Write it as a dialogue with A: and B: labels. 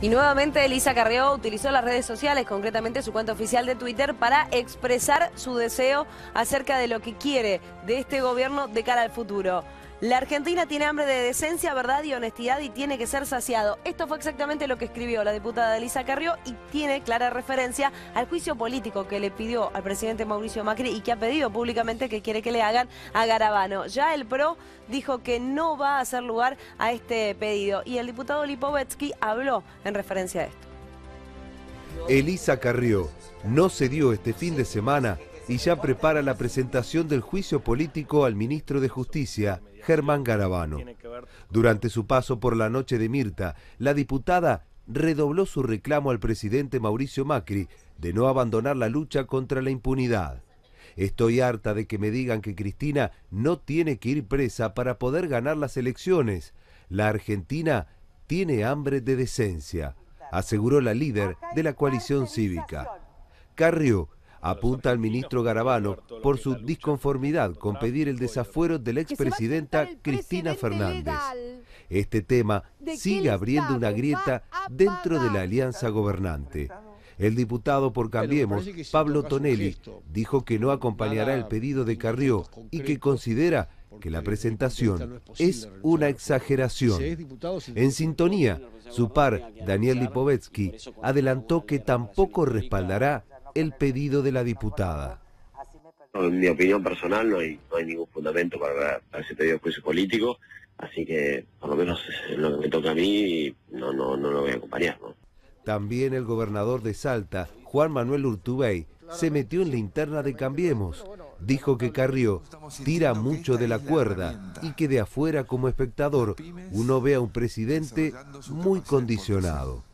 A: Y nuevamente Elisa Carrió utilizó las redes sociales, concretamente su cuenta oficial de Twitter, para expresar su deseo acerca de lo que quiere de este gobierno de cara al futuro. La Argentina tiene hambre de decencia, verdad y honestidad y tiene que ser saciado. Esto fue exactamente lo que escribió la diputada Elisa Carrió y tiene clara referencia al juicio político que le pidió al presidente Mauricio Macri y que ha pedido públicamente que quiere que le hagan a Garabano. Ya el PRO dijo que no va a hacer lugar a este pedido y el diputado Lipovetsky habló en referencia a esto.
B: Elisa Carrió no se dio este fin de semana y ya prepara la presentación del juicio político al ministro de Justicia, Germán Garabano. Durante su paso por la noche de Mirta, la diputada redobló su reclamo al presidente Mauricio Macri de no abandonar la lucha contra la impunidad. Estoy harta de que me digan que Cristina no tiene que ir presa para poder ganar las elecciones. La Argentina tiene hambre de decencia, aseguró la líder de la coalición cívica. Carrió apunta al ministro Garabano por su disconformidad con pedir el desafuero de la expresidenta Cristina Fernández. Este tema sigue abriendo una grieta dentro de la alianza gobernante. El diputado por Cambiemos, Pablo Tonelli, dijo que no acompañará el pedido de Carrió y que considera que la presentación es una exageración. En sintonía, su par, Daniel Lipovetsky, adelantó que tampoco respaldará el pedido de la diputada.
C: En mi opinión personal no hay, no hay ningún fundamento para, ese pedido de juicio político, así que por lo menos en lo que me toca a mí no, no, no lo voy a acompañar.
B: También el gobernador de Salta, Juan Manuel Urtubey, se metió en la interna de Cambiemos. Dijo que Carrió tira mucho de la cuerda y que de afuera como espectador uno ve a un presidente muy condicionado.